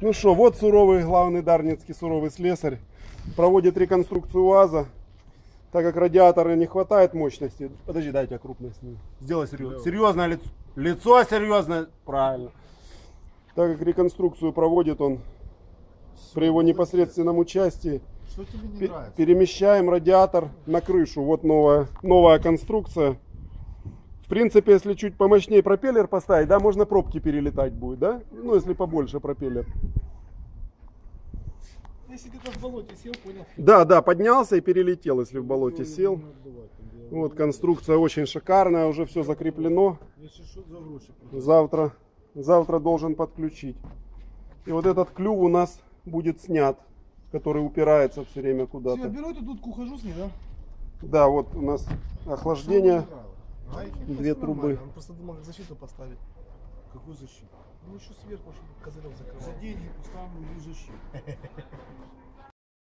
Ну что, вот суровый главный дарницкий суровый слесарь проводит реконструкцию УАЗа. Так как радиатора не хватает мощности. Подожди, дайте я крупно сниму. Сделай серьезно. Серьезное лицо. Лицо серьезное. Правильно. Так как реконструкцию проводит он при его непосредственном участии. Что тебе не нравится? Перемещаем радиатор на крышу. Вот новая, новая конструкция. В принципе, если чуть помощнее пропеллер поставить, да, можно пробки перелетать будет, да? Ну, если побольше пропеллер. Если где-то в болоте сел, понял. Да, да, поднялся и перелетел, если в болоте сел. Вот конструкция очень шикарная, уже все закреплено. Завтра, завтра должен подключить. И вот этот клюв у нас будет снят, который упирается все время куда-то. беру эту дудку, хожу с ней, да? Да, вот у нас охлаждение. Гайки? Две трубы. нормально, Он просто думал, как защиту поставить. Какую защиту? Ну еще сверху, чтобы козырек закрывал. За деньги поставлю защиту.